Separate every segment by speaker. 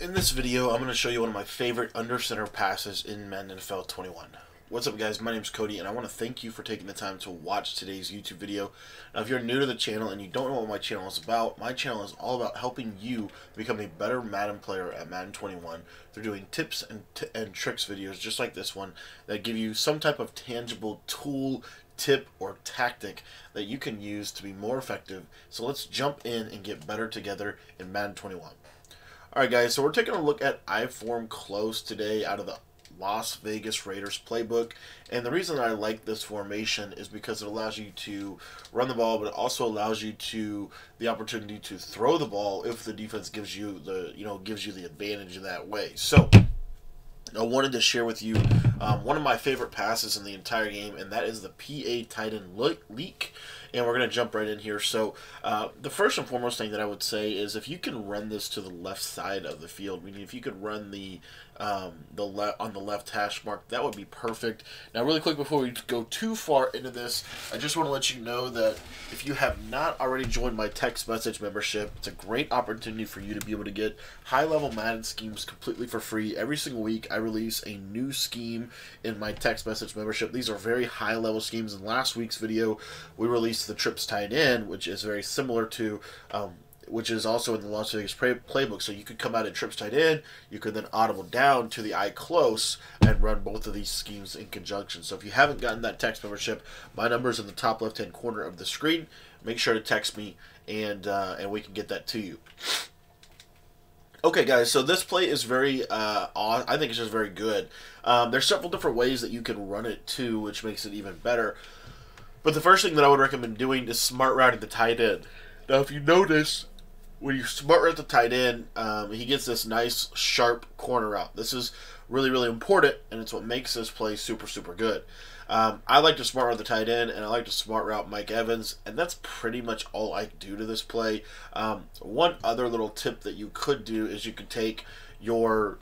Speaker 1: In this video, I'm going to show you one of my favorite under center passes in Madden NFL 21. What's up guys, my name is Cody and I want to thank you for taking the time to watch today's YouTube video. Now if you're new to the channel and you don't know what my channel is about, my channel is all about helping you become a better Madden player at Madden 21 through doing tips and, and tricks videos just like this one that give you some type of tangible tool, tip, or tactic that you can use to be more effective. So let's jump in and get better together in Madden 21. Alright guys, so we're taking a look at I form close today out of the Las Vegas Raiders playbook. And the reason I like this formation is because it allows you to run the ball, but it also allows you to the opportunity to throw the ball if the defense gives you the you know gives you the advantage in that way. So I wanted to share with you um, one of my favorite passes in the entire game, and that is the PA Titan leak. And we're going to jump right in here. So, uh, the first and foremost thing that I would say is if you can run this to the left side of the field, meaning if you could run the um, the left on the left hash mark, that would be perfect. Now, really quick before we go too far into this, I just want to let you know that if you have not already joined my text message membership, it's a great opportunity for you to be able to get high level Madden schemes completely for free. Every single week, I release a new scheme in my text message membership. These are very high level schemes. In last week's video, we released the trips tight end, which is very similar to. Um, which is also in the Las Vegas play- playbook. So you could come out in trips tight end. you could then audible down to the I close and run both of these schemes in conjunction. So if you haven't gotten that text membership, my number is in the top left hand corner of the screen. Make sure to text me and uh, and we can get that to you. Okay, guys, so this play is very, uh, I think it's just very good. Um, there's several different ways that you can run it too, which makes it even better. But the first thing that I would recommend doing is smart routing the tight end. Now, if you notice, when you smart route the tight end, um, he gets this nice sharp corner out. This is really really important, and it's what makes this play super super good. Um, I like to smart route the tight end, and I like to smart route Mike Evans, and that's pretty much all I do to this play. Um, one other little tip that you could do is you could take your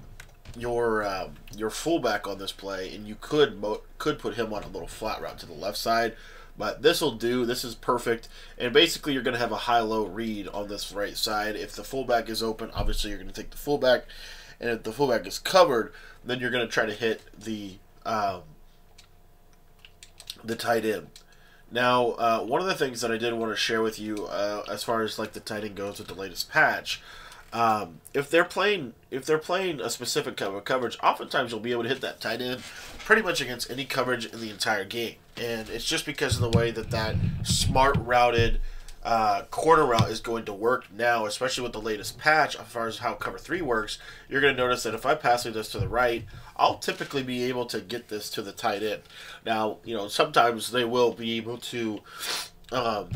Speaker 1: your um, your fullback on this play, and you could could put him on a little flat route to the left side but this will do. This is perfect. And basically, you're going to have a high-low read on this right side. If the fullback is open, obviously you're going to take the fullback. And if the fullback is covered, then you're going to try to hit the um, the tight end. Now, uh, one of the things that I did want to share with you, uh, as far as like the tight end goes with the latest patch, um, if they're playing if they're playing a specific cover coverage, oftentimes you'll be able to hit that tight end pretty much against any coverage in the entire game, and it's just because of the way that that smart routed uh, corner route is going to work now, especially with the latest patch as far as how cover three works. You're going to notice that if I pass this to the right, I'll typically be able to get this to the tight end. Now, you know, sometimes they will be able to. Um,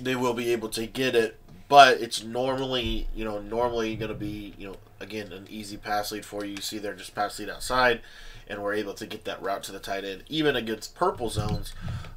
Speaker 1: they will be able to get it but it's normally you know normally going to be you know again an easy pass lead for you. You see there just pass lead outside, and we're able to get that route to the tight end even against purple zones.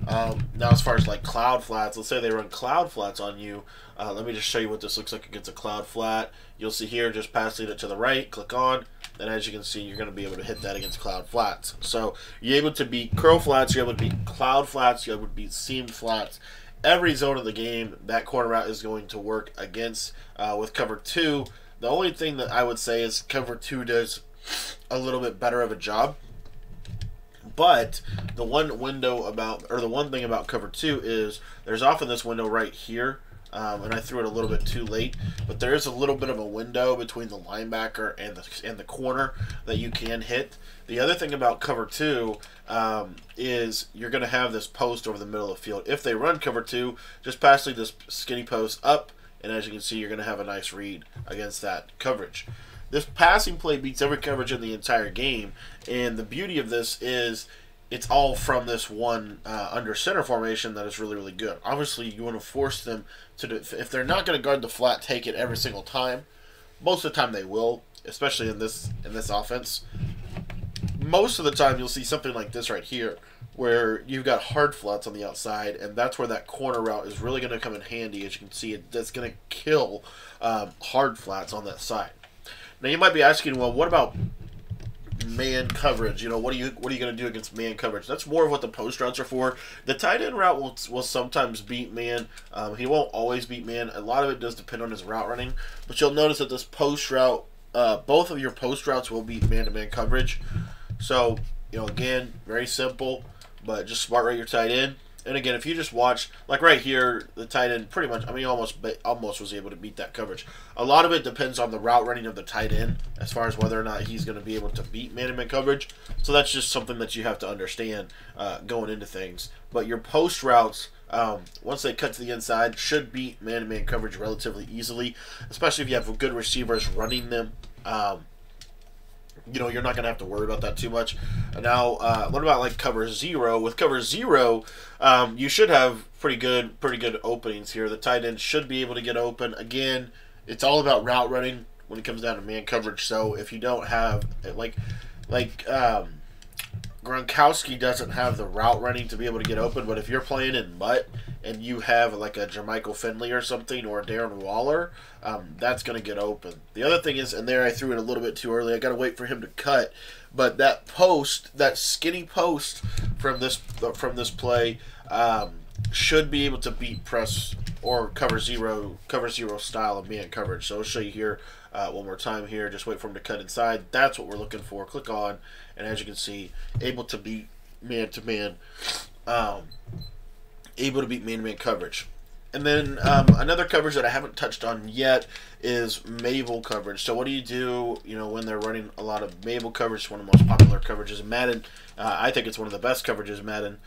Speaker 1: Um, now as far as like cloud flats, let's say they run cloud flats on you. Uh, let me just show you what this looks like against a cloud flat. You'll see here just pass lead it to the right, click on, and as you can see, you're going to be able to hit that against cloud flats. So you're able to beat curl flats, you're able to beat cloud flats, you're able to beat seamed flats, every zone of the game, that corner route is going to work against uh, with cover two. The only thing that I would say is cover two does a little bit better of a job. But the one window about, or the one thing about cover two is there's often this window right here um, and I threw it a little bit too late. But there is a little bit of a window between the linebacker and the and the corner that you can hit. The other thing about cover two um, is you're going to have this post over the middle of the field. If they run cover two, just pass this skinny post up, and as you can see, you're going to have a nice read against that coverage. This passing play beats every coverage in the entire game, and the beauty of this is it's all from this one uh, under center formation that is really really good. Obviously, you want to force them to do, if they're not going to guard the flat, take it every single time. Most of the time they will, especially in this in this offense. Most of the time you'll see something like this right here, where you've got hard flats on the outside, and that's where that corner route is really going to come in handy. As you can see, it, that's going to kill um, hard flats on that side. Now you might be asking, well, what about man coverage. You know, what are you what are you going to do against man coverage? That's more of what the post routes are for. The tight end route will will sometimes beat man. Um, he won't always beat man. A lot of it does depend on his route running. But you'll notice that this post route uh, both of your post routes will beat man-to-man coverage. So, you know, again, very simple, but just smart rate your tight end. And again, if you just watch, like right here, the tight end pretty much, I mean, almost almost was able to beat that coverage. A lot of it depends on the route running of the tight end as far as whether or not he's going to be able to beat man-to-man coverage. So that's just something that you have to understand uh, going into things. But your post routes, um, once they cut to the inside, should beat man-to-man coverage relatively easily, especially if you have good receivers running them. Um, you know, you're not going to have to worry about that too much. Now, uh, what about like cover zero? With cover zero, um, you should have pretty good, pretty good openings here. The tight end should be able to get open. Again, it's all about route running when it comes down to man coverage. So if you don't have it like, like um, Gronkowski doesn't have the route running to be able to get open, but if you're playing in MUT and you have like a Jermichael Finley or something or Darren Waller, um, that's going to get open. The other thing is, and there I threw it a little bit too early. I got to wait for him to cut, but that post, that skinny post from this from this play, um, should be able to beat press or cover zero cover zero style of man coverage. So I'll show you here uh, one more time here. Just wait for him to cut inside. That's what we're looking for. Click on, and as you can see, able to beat man to man, um, able to beat man to man coverage. And then um, another coverage that I haven't touched on yet is Mable coverage. So what do you do, you know, when they're running a lot of Mable coverage? One of the most popular coverages in Madden. Uh, I think it's one of the best coverages in Madden.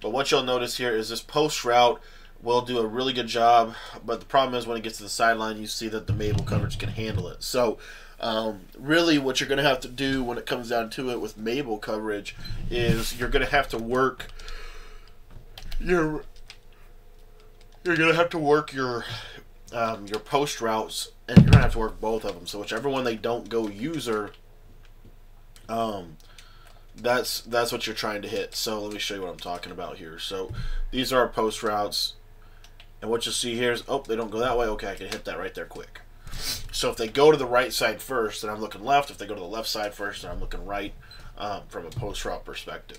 Speaker 1: But what you'll notice here is this post route will do a really good job. But the problem is when it gets to the sideline, you see that the Mable coverage can handle it. So um, really, what you're going to have to do when it comes down to it with Mable coverage is you're going to have to work your you're going to have to work your um, your post routes, and you're going to have to work both of them. So whichever one they don't go user, um, that's that's what you're trying to hit. So let me show you what I'm talking about here. So these are our post routes, and what you'll see here is oh they don't go that way. Okay, I can hit that right there quick. So if they go to the right side first, then I'm looking left. If they go to the left side first, then I'm looking right um, from a post route perspective.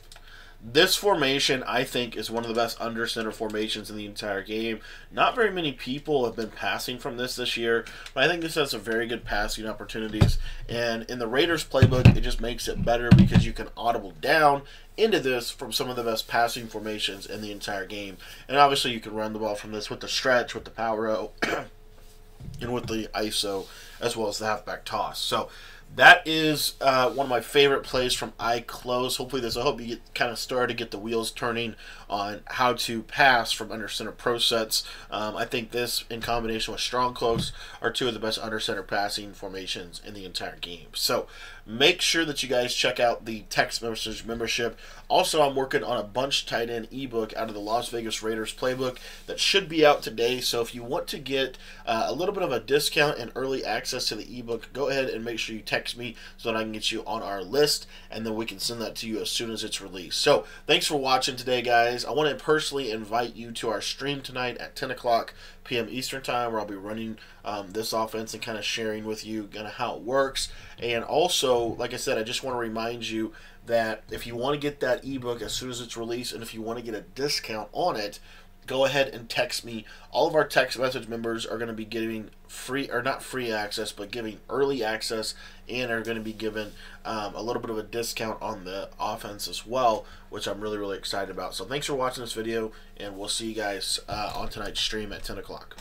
Speaker 1: This formation, I think, is one of the best under center formations in the entire game. Not very many people have been passing from this this year, but I think this has some very good passing opportunities. And in the Raiders playbook, it just makes it better because you can audible down into this from some of the best passing formations in the entire game. And obviously, you can run the ball from this with the stretch, with the power out, and with the ISO, as well as the halfback toss. So that is uh, one of my favorite plays from I close. Hopefully, this. I hope you get kind of started to get the wheels turning on how to pass from under center pro sets. Um, I think this, in combination with strong close, are two of the best under center passing formations in the entire game. So, make sure that you guys check out the text message membership. Also, I'm working on a bunch tight end ebook out of the Las Vegas Raiders playbook that should be out today. So, if you want to get uh, a little bit of a discount and early access to the ebook, go ahead and make sure you text me so that I can get you on our list, and then we can send that to you as soon as it's released. So, thanks for watching today, guys. I want to personally invite you to our stream tonight at 10 o'clock p.m. Eastern Time, where I'll be running um, this offense and kind of sharing with you kind of how it works. And also, like I said, I just want to remind you that if you want to get that ebook as soon as it's released and if you want to get a discount on it, go ahead and text me. All of our text message members are going to be giving free, or not free access, but giving early access and are going to be given um, a little bit of a discount on the offense as well, which I'm really, really excited about. So thanks for watching this video, and we'll see you guys uh, on tonight's stream at 10 o'clock.